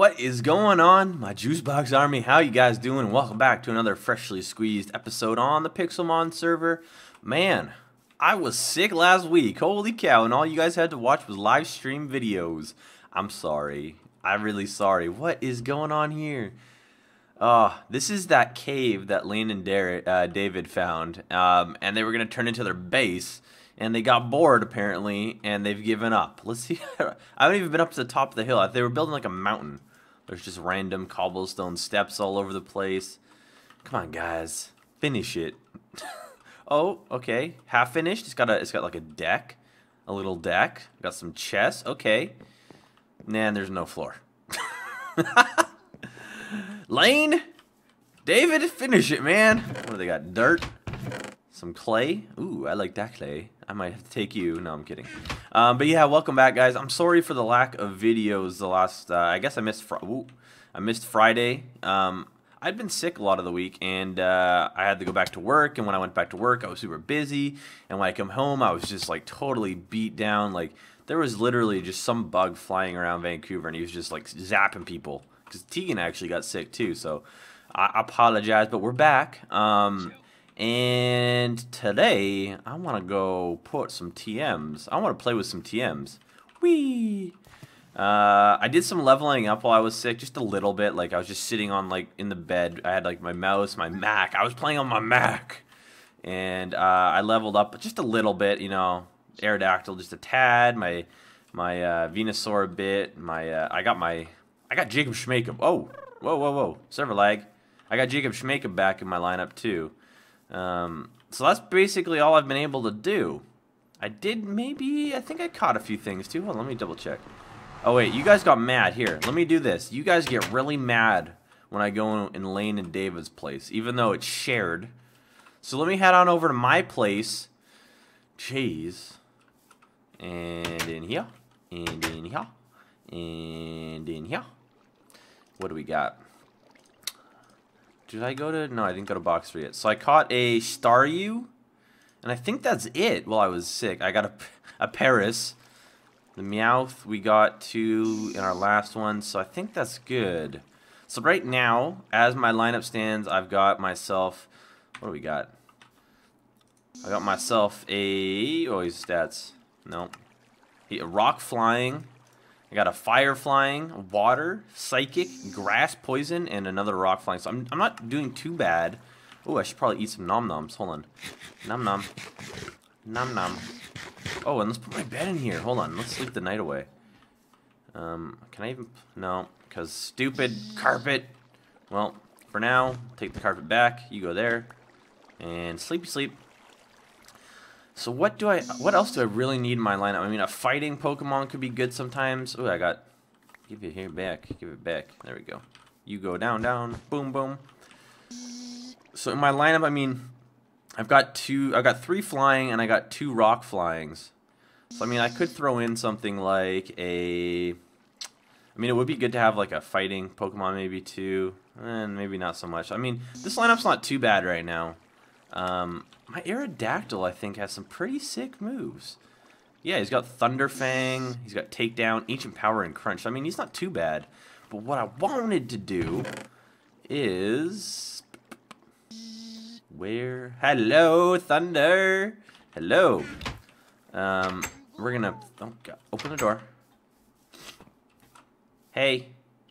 what is going on, my Juicebox Army? How you guys doing? Welcome back to another freshly squeezed episode on the Pixelmon server. Man, I was sick last week. Holy cow, and all you guys had to watch was live stream videos. I'm sorry. I'm really sorry. What is going on here? Uh, this is that cave that Laine and Derek, uh, David found, um, and they were going to turn into their base and they got bored apparently, and they've given up. Let's see. I haven't even been up to the top of the hill. They were building like a mountain. There's just random cobblestone steps all over the place. Come on, guys, finish it. oh, okay, half finished. It's got a. It's got like a deck, a little deck. Got some chests. Okay. Nah, there's no floor. Laine, David, finish it, man. What do they got? Dirt. Some clay. Ooh, I like that clay. I might have to take you. No, I'm kidding. Um, but yeah, welcome back, guys. I'm sorry for the lack of videos the last. Uh, I guess I missed. Fr Ooh, I missed Friday. Um, I'd been sick a lot of the week, and uh, I had to go back to work. And when I went back to work, I was super busy. And when I come home, I was just like totally beat down. Like there was literally just some bug flying around Vancouver, and he was just like zapping people. Because Tegan actually got sick too, so I apologize. But we're back. Um, and today, I want to go put some TMs. I want to play with some TMs. Whee! Uh, I did some leveling up while I was sick, just a little bit. Like, I was just sitting on, like, in the bed. I had, like, my mouse, my Mac. I was playing on my Mac. And uh, I leveled up just a little bit, you know. Aerodactyl just a tad. My my uh, Venusaur a bit. My uh, I got my... I got Jacob Schmakem. Oh! Whoa, whoa, whoa. Server lag. I got Jacob Schmakem back in my lineup, too. Um, so that's basically all I've been able to do. I did maybe, I think I caught a few things too. Hold let me double check. Oh wait, you guys got mad. Here, let me do this. You guys get really mad when I go in Laine and David's place, even though it's shared. So let me head on over to my place. Jeez. And in here. And in here. And in here. What do we got? Did I go to... No, I didn't go to box 3 yet. So I caught a Staryu. And I think that's it while I was sick. I got a, a Paras. The Meowth we got two in our last one. So I think that's good. So right now, as my lineup stands, I've got myself... What do we got? I got myself a... Oh, his stats. No. A rock flying. I got a fire flying, water, psychic, grass poison, and another rock flying. So I'm, I'm not doing too bad. Oh, I should probably eat some nom noms. Hold on. Nom nom. Nom nom. Oh, and let's put my bed in here. Hold on. Let's sleep the night away. Um, can I even... No, because stupid carpet. Well, for now, take the carpet back. You go there. And sleepy sleep. So what do I, what else do I really need in my lineup? I mean, a fighting Pokemon could be good sometimes. Oh, I got, give it here back, give it back. There we go. You go down, down, boom, boom. So in my lineup, I mean, I've got two, I've got three flying and I got two rock flyings. So I mean, I could throw in something like a, I mean, it would be good to have like a fighting Pokemon maybe too, and maybe not so much. I mean, this lineup's not too bad right now. Um, my Aerodactyl, I think, has some pretty sick moves. Yeah, he's got Thunder Fang, he's got Takedown, Ancient Power, and Crunch. I mean, he's not too bad. But what I wanted to do is... Where? Hello, Thunder! Hello! Um, we're gonna... Oh, God. Open the door. Hey,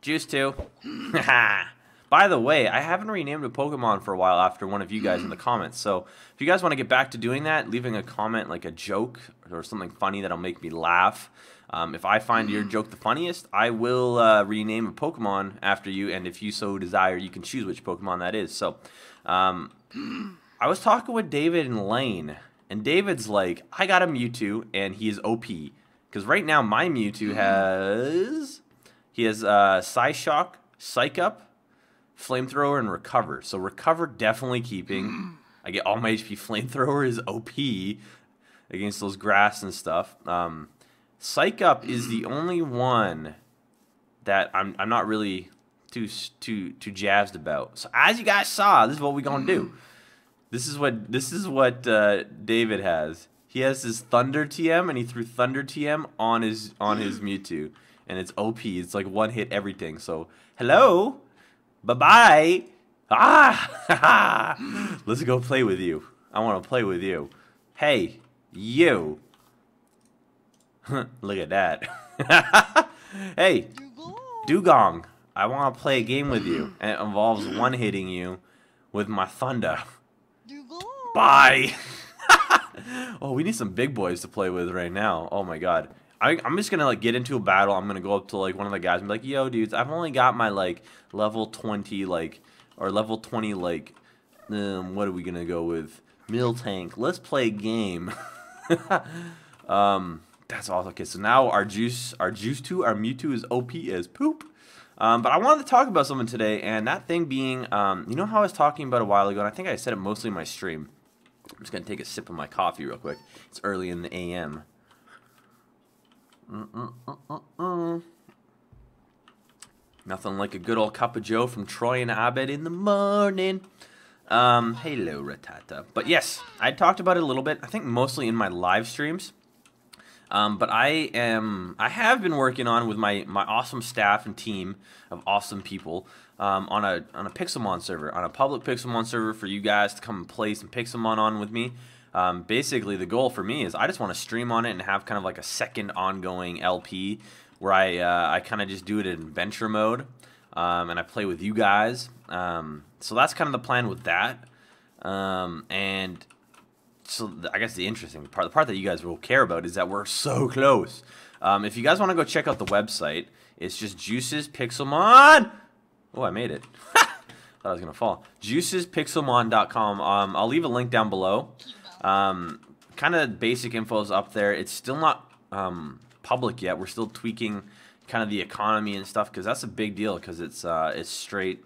Juice 2. Haha! By the way, I haven't renamed a Pokemon for a while after one of you guys in the comments. So if you guys want to get back to doing that, leaving a comment like a joke or something funny that'll make me laugh. Um, if I find your joke the funniest, I will uh, rename a Pokemon after you. And if you so desire, you can choose which Pokemon that is. So um, I was talking with David and Laine. And David's like, I got a Mewtwo and he is OP. Because right now my Mewtwo has... He has uh, Psyshock, Psych Up, flamethrower and recover. So recover definitely keeping. I get all my HP. Flamethrower is OP against those grass and stuff. Um, Psych up is the only one that I'm I'm not really too too too jazzed about. So as you guys saw, this is what we gonna do. This is what this is what uh, David has. He has his Thunder TM and he threw Thunder TM on his on his Mewtwo and it's OP. It's like one hit everything. So hello, bye bye. Ah, let's go play with you. I want to play with you. Hey, you. Look at that. hey, Dewgong. I want to play a game with you, and it involves one hitting you with my thunder. Bye. oh, we need some big boys to play with right now. Oh my god. I, am just gonna like get into a battle. I'm gonna go up to like one of the guys and be like, "Yo, dudes, I've only got my like level 20 like or level 20 like um, what are we gonna go with? Miltank. Let's play a game." um, that's awesome. Okay, so now our juice, our juice two, our Mewtwo is OP as poop. Um, but I wanted to talk about something today, and that thing being, um, you know how I was talking about a while ago, and I think I said it mostly in my stream. I'm just to take a sip of my coffee real quick. It's early in the AM. Mm -mm -mm Nothing like a good old cup of Joe from Troy and Abed in the morning. Um, hello, Rattata. But yes, I talked about it a little bit, I think mostly in my live streams. Um, but I am I have been working on with my my awesome staff and team of awesome people um, on a on a Pixelmon server on a public Pixelmon server for you guys to come and play some Pixelmon on with me. Um, basically, the goal for me is I just want to stream on it and have kind of like a second ongoing LP where I uh, I kind of just do it in adventure mode um, and I play with you guys. Um, so that's kind of the plan with that. Um, and so I guess the interesting part, the part that you guys will care about, is that we're so close. Um, if you guys want to go check out the website, it's just Juices Pixelmon. Oh, I made it. Thought I was gonna fall. JuicesPixelmon.com. Um, I'll leave a link down below. Um, kind of basic info is up there. It's still not um, public yet. We're still tweaking kind of the economy and stuff because that's a big deal because it's uh, it's straight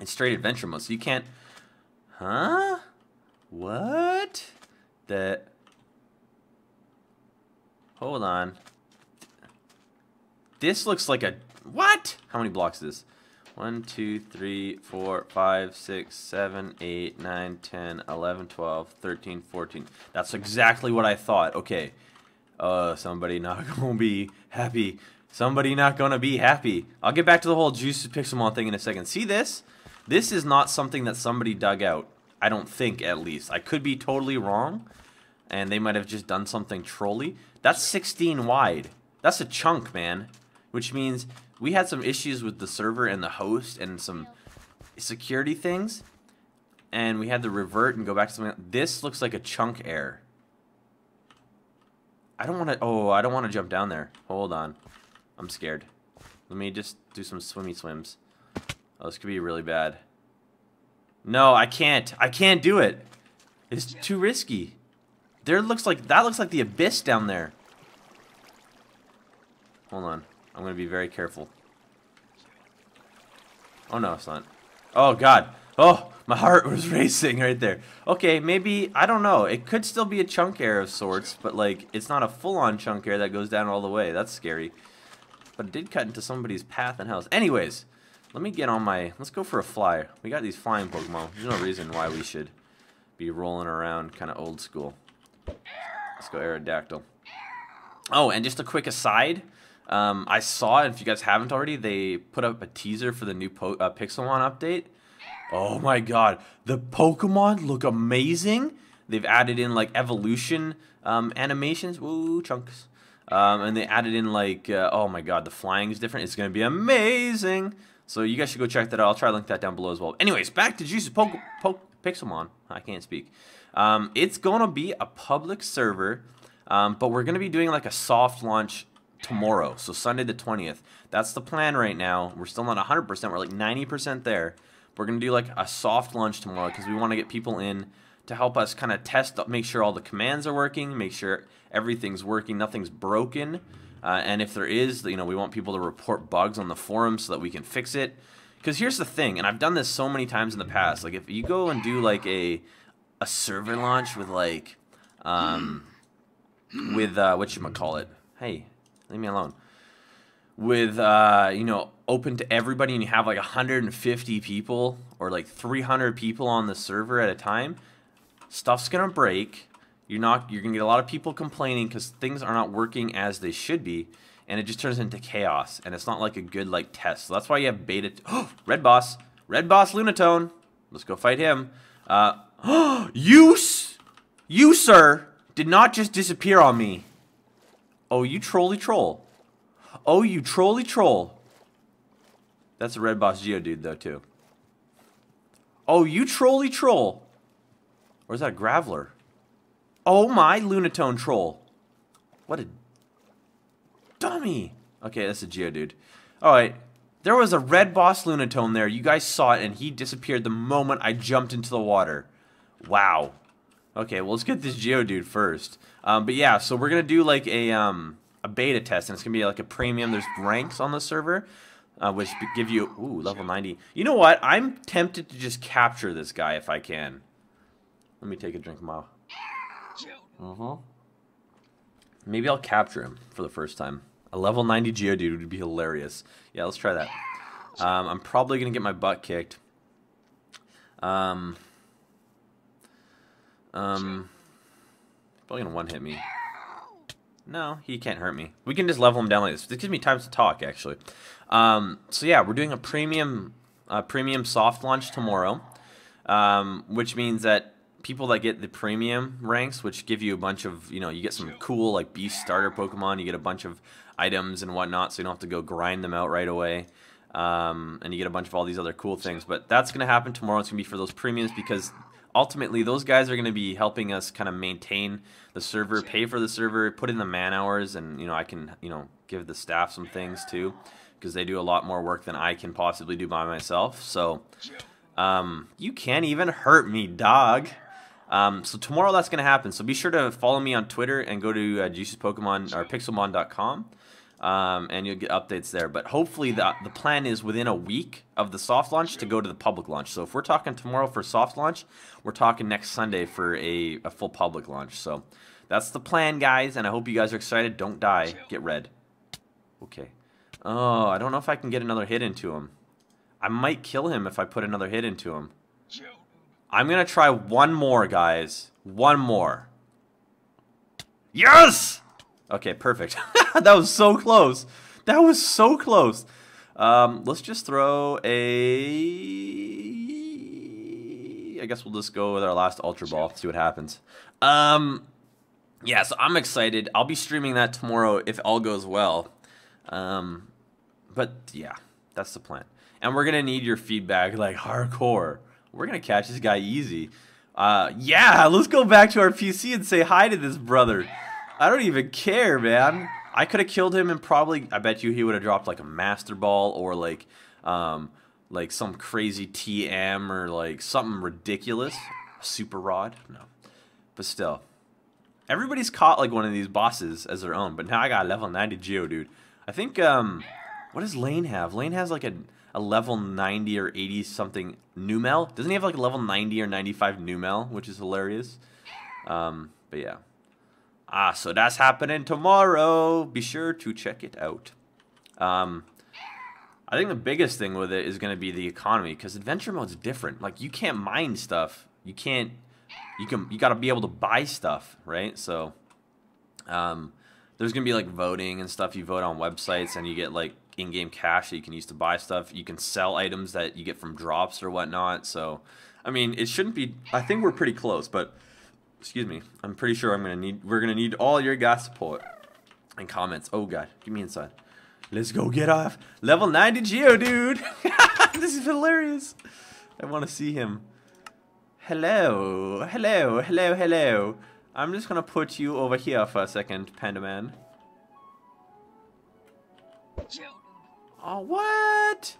it's straight adventure mode. So you can't, huh? What? that hold on this looks like a what how many blocks is this 1 2 3 4 5 6 7 8 9 10 11 12 13 14 that's exactly what I thought okay uh somebody not gonna be happy somebody not gonna be happy I'll get back to the whole juice pixelmon thing in a second see this this is not something that somebody dug out I don't think, at least. I could be totally wrong, and they might have just done something trolly. That's 16 wide. That's a chunk, man. Which means we had some issues with the server and the host and some security things, and we had to revert and go back to something. This looks like a chunk error. I don't want to. Oh, I don't want to jump down there. Hold on. I'm scared. Let me just do some swimmy swims. Oh, this could be really bad. No, I can't. I can't do it. It's too risky. There looks like that looks like the abyss down there. Hold on. I'm going to be very careful. Oh no, it's not. Oh god. Oh, my heart was racing right there. Okay, maybe I don't know. It could still be a chunk error of sorts, but like it's not a full-on chunk error that goes down all the way. That's scary. But it did cut into somebody's path and house. Anyways, let me get on my... Let's go for a fly. We got these flying Pokemon. There's no reason why we should be rolling around kind of old school. Let's go Aerodactyl. Oh, and just a quick aside. Um, I saw, if you guys haven't already, they put up a teaser for the new po uh, Pixelmon update. Oh my god. The Pokemon look amazing. They've added in, like, evolution um, animations. Woo, chunks. Um, and they added in, like, uh, oh my god, the flying is different. It's going to be amazing. So you guys should go check that out. I'll try to link that down below as well. Anyways, back to Juice's Poke, Poke Pixelmon. I can't speak. Um, it's going to be a public server, um, but we're going to be doing like a soft launch tomorrow. So Sunday the 20th. That's the plan right now. We're still not 100%. We're like 90% there. We're going to do like a soft launch tomorrow because we want to get people in to help us kind of test, make sure all the commands are working, make sure everything's working, nothing's broken. Uh, and if there is, you know, we want people to report bugs on the forum so that we can fix it. Because here's the thing, and I've done this so many times in the past. Like if you go and do like a a server launch with like um with uh what you call it? Hey, leave me alone. With uh you know open to everybody and you have like 150 people or like 300 people on the server at a time, stuff's gonna break you're not you're gonna get a lot of people complaining because things are not working as they should be, and it just turns into chaos, and it's not like a good like test. So that's why you have beta. Red boss, red boss Lunatone. Let's go fight him. Uh, you, you sir, did not just disappear on me. Oh, you trolly troll. Oh, you trolly troll. That's a red boss Geodude though too. Oh, you trolly troll. Or is that a Graveler? Oh my Lunatone troll. What a dummy. Okay, that's a Geodude. Alright. There was a red boss Lunatone there. You guys saw it, and he disappeared the moment I jumped into the water. Wow. Okay, well, let's get this Geodude first. Um, but yeah, so we're going to do like a, um, a beta test, and it's going to be like a premium. There's ranks on the server, uh, which give you, ooh, level 90. You know what? I'm tempted to just capture this guy if I can. Let me take a drink of my... Uh-huh. Maybe I'll capture him for the first time. A level 90 Geodude would be hilarious. Yeah, let's try that. Um, I'm probably going to get my butt kicked. Um, um, probably going to one-hit me. No, he can't hurt me. We can just level him down like this. This gives me time to talk, actually. Um, so yeah, we're doing a premium, uh, premium soft launch tomorrow, um, which means that people that get the premium ranks, which give you a bunch of, you know, you get some cool like beast starter Pokemon, you get a bunch of items and whatnot, so you don't have to go grind them out right away. Um, and you get a bunch of all these other cool things. But that's going to happen tomorrow. It's going to be for those premiums because ultimately those guys are going to be helping us kind of maintain the server, pay for the server, put in the man hours, and you know I can you know give the staff some things too because they do a lot more work than I can possibly do by myself. So um, you can't even hurt me, dog. Um, so tomorrow that's going to happen. So be sure to follow me on Twitter and go to uh, Pokemon or Pixelmon.com. Um, and you'll get updates there. But hopefully the, the plan is within a week of the soft launch to go to the public launch. So if we're talking tomorrow for soft launch, we're talking next Sunday for a, a full public launch. So that's the plan, guys, and I hope you guys are excited. Don't die. Get red. Okay. Oh, I don't know if I can get another hit into him. I might kill him if I put another hit into him. I'm going to try one more, guys. One more. Yes! Okay, perfect. that was so close. That was so close. Um, let's just throw a... I guess we'll just go with our last Ultra Ball, see what happens. Um, yeah, so I'm excited. I'll be streaming that tomorrow if all goes well. Um, but yeah, that's the plan. And we're going to need your feedback like hardcore. We're going to catch this guy easy. Uh, yeah, let's go back to our PC and say hi to this brother. I don't even care, man. I could have killed him and probably, I bet you he would have dropped like a Master Ball or like, um, like some crazy TM or like something ridiculous. Super Rod? No. But still. Everybody's caught like one of these bosses as their own, but now I got level 90 Geodude. I think, um, what does Laine have? Laine has like a a level 90 or 80 something Numel. Doesn't he have like a level 90 or 95 Numel, which is hilarious? Um, but yeah. Ah, so that's happening tomorrow. Be sure to check it out. Um, I think the biggest thing with it is going to be the economy because adventure mode's different. Like you can't mine stuff. You can't. You can. You got to be able to buy stuff, right? So, um, there's gonna be like voting and stuff. You vote on websites and you get like in-game cash that you can use to buy stuff. You can sell items that you get from drops or whatnot. So, I mean, it shouldn't be. I think we're pretty close, but excuse me. I'm pretty sure I'm gonna need. We're gonna need all your guys' support and comments. Oh god, get me inside. Let's go get off level 90 Geodude. this is hilarious. I want to see him. Hello, hello, hello, hello. I'm just gonna put you over here for a second, Panda Man. Oh, what?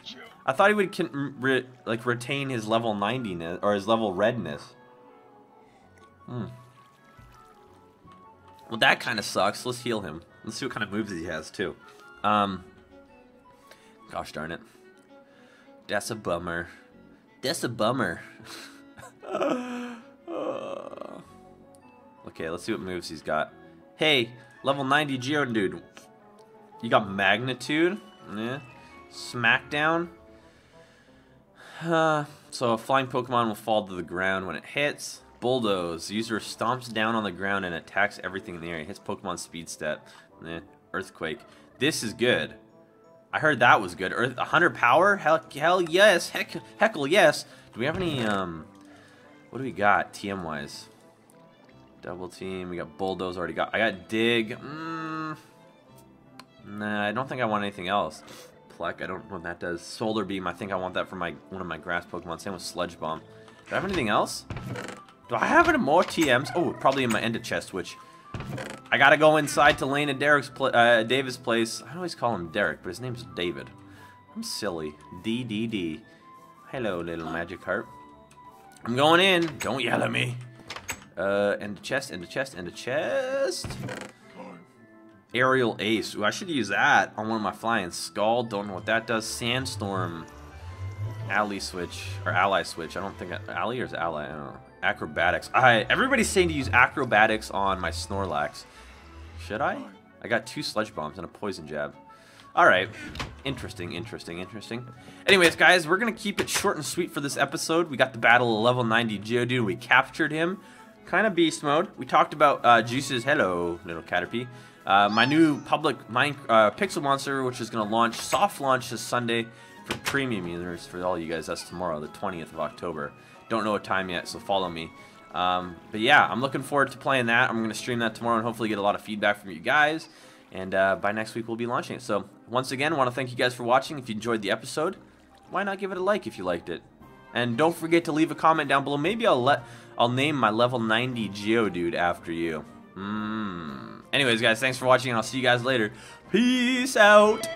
I thought he would re like retain his level 90ness or his level redness. Hmm. Well, that kind of sucks. Let's heal him. Let's see what kind of moves he has too. Um. Gosh darn it. That's a bummer. That's a bummer. okay, let's see what moves he's got. Hey, level 90 Geodude. You got Magnitude? Yeah. Smackdown. Uh, so a flying Pokemon will fall to the ground when it hits. Bulldoze. User stomps down on the ground and attacks everything in the area. Hits Pokemon speed step. Eh. Earthquake. this is good. I heard that was good. Earth 100 power? Hell, hell yes. Heck, heckle yes. Do we have any, um, what do we got TM-wise? Double team. We got bulldoze already got. I got dig. Mm, nah, I don't think I want anything else. Plek, I don't know what that does. Solar beam, I think I want that for my one of my grass Pokemon. Same with Sludge Bomb. Do I have anything else? Do I have any more TMs? Oh, probably in my Ender chest, which I gotta go inside to Laine and Derek's uh, David's place. I always call him Derek, but his name's David. I'm silly. D D D. Hello, little Magikarp. I'm going in. Don't yell at me. Uh, and the chest, and the chest, and the chest. Aerial Ace. Ooh, I should use that on one of my flying skull. Don't know what that does. Sandstorm. Ally switch or ally switch. I don't think ally or is ally. I don't know. Acrobatics. I everybody's saying to use acrobatics on my Snorlax. Should I? I got two sludge bombs and a poison jab. All right. Interesting, interesting, interesting. Anyways, guys, we're going to keep it short and sweet for this episode. We got the battle of level 90 Geodude. We captured him. Kind of beast mode. We talked about uh, Juice's... Hello, little Caterpie. Uh, my new public mine, uh, Pixel Monster, which is going to launch, soft launch this Sunday for premium users. For all you guys, that's tomorrow, the 20th of October. Don't know a time yet, so follow me. Um, but yeah, I'm looking forward to playing that. I'm going to stream that tomorrow and hopefully get a lot of feedback from you guys. And uh, by next week, we'll be launching it. So once again, I want to thank you guys for watching. If you enjoyed the episode, why not give it a like if you liked it? And don't forget to leave a comment down below. Maybe I'll let I'll name my level 90 Geodude after you. Hmm. Anyways, guys, thanks for watching, and I'll see you guys later. Peace out.